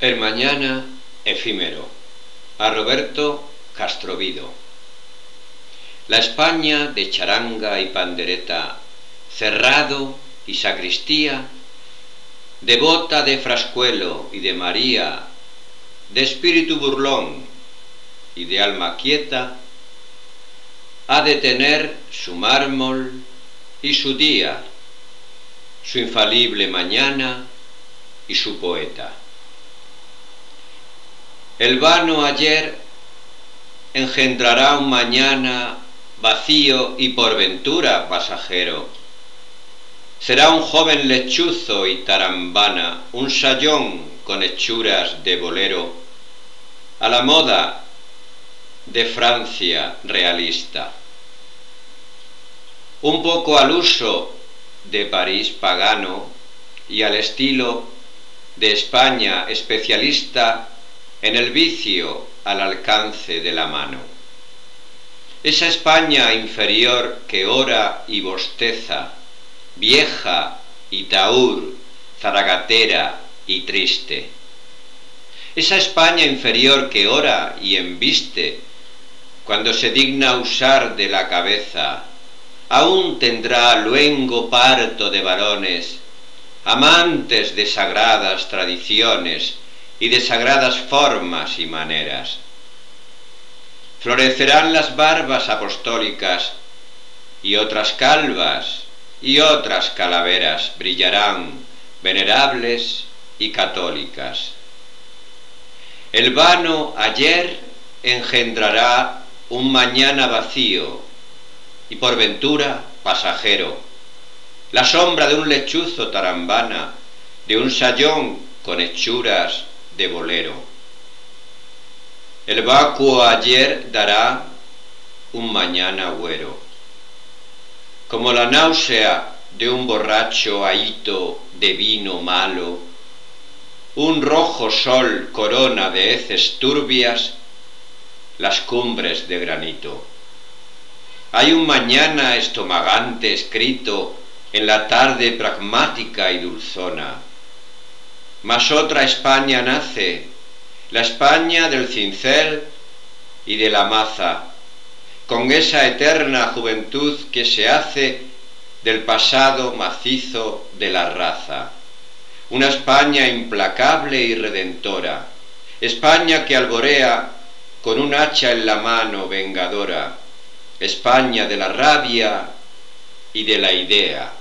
El mañana efímero. A Roberto Castrovido. La España de charanga y pandereta, cerrado y sacristía, devota de Frascuelo y de María, de espíritu burlón y de alma quieta, ha de tener su mármol y su día, su infalible mañana y su poeta. El vano ayer engendrará un mañana vacío y por ventura pasajero. Será un joven lechuzo y tarambana, un sayón con hechuras de bolero, a la moda de Francia realista. Un poco al uso de París pagano y al estilo de España especialista en el vicio al alcance de la mano. Esa España inferior que ora y bosteza, vieja y taur, zaragatera y triste. Esa España inferior que ora y embiste, cuando se digna usar de la cabeza, aún tendrá luengo parto de varones, amantes de sagradas tradiciones, y de sagradas formas y maneras. Florecerán las barbas apostólicas y otras calvas y otras calaveras brillarán venerables y católicas. El vano ayer engendrará un mañana vacío y por ventura pasajero. La sombra de un lechuzo tarambana, de un sayón con hechuras de bolero. El vacuo ayer dará un mañana güero. Como la náusea de un borracho ahito de vino malo, un rojo sol corona de heces turbias las cumbres de granito. Hay un mañana estomagante escrito en la tarde pragmática y dulzona mas otra España nace, la España del cincel y de la maza, con esa eterna juventud que se hace del pasado macizo de la raza. Una España implacable y redentora, España que alborea con un hacha en la mano vengadora, España de la rabia y de la idea.